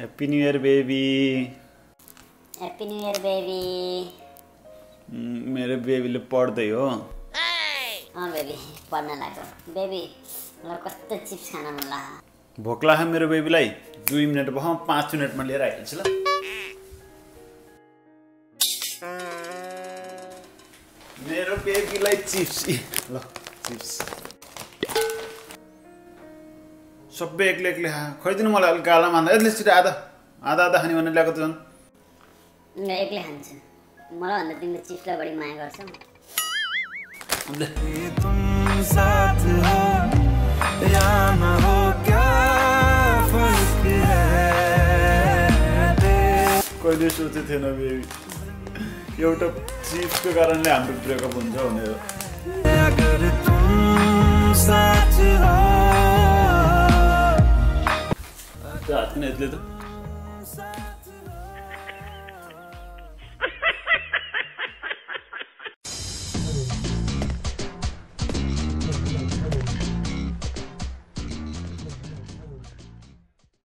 Happy new year baby happy new year baby मेरो बेबीले पढ्दै हो अँ बेबी पढ्न लाग्यो बेबी मलाई कस्तो चिप्स खान मन लाग्छ भोक लाग्यो मेरो बेबीलाई दुई मिनट भयो पाँच मिनटमा लिएर आइहाल्छु ल मेरो बेबीलाई चिप्स इ, ल चिप्स सबै एक्लै एक्लै खा खोइदिनु मलाई अलिक गालामा हान्दा। यसले छिटो आधा आधा आधा खाने भनेर ल्याएको त झन् म एक्लै खान्छु मलाई भन्दा तिमीले चिप्सलाई बढी माया गर्छौ। कहिले सोचेको थिएन बेबी एउटा चिप्सको कारणले हाम्रो ब्रेकअप हुन्छ भनेर। त्यो हात किन यतिले त